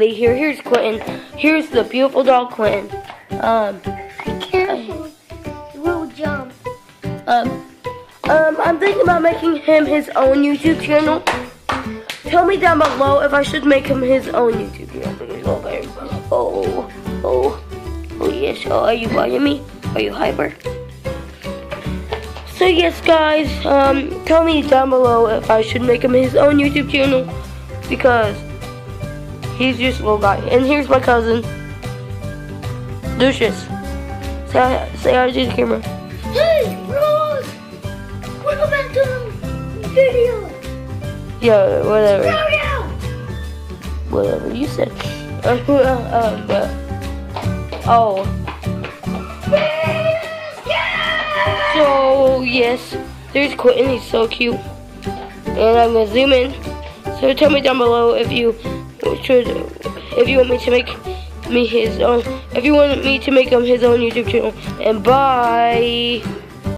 here. Here's Quentin. Here's the beautiful dog Quentin. Um, Be careful. You will jump. um, um, I'm thinking about making him his own YouTube channel. Tell me down below if I should make him his own YouTube channel. Oh, oh, oh yes. Oh, are you buying me? Are you hyper? So yes, guys. Um, tell me down below if I should make him his own YouTube channel because he's just a little guy. And here's my cousin, Lucius. Say hi, say hi to the camera. Hey, Rose! Welcome back to the video. Yeah, whatever. Whatever you said. Uh, uh, but, oh. So, yes. There's Quentin. He's so cute. And I'm going to zoom in. So tell me down below if you should, if you want me to make me his own, if you want me to make him his own YouTube channel. And bye.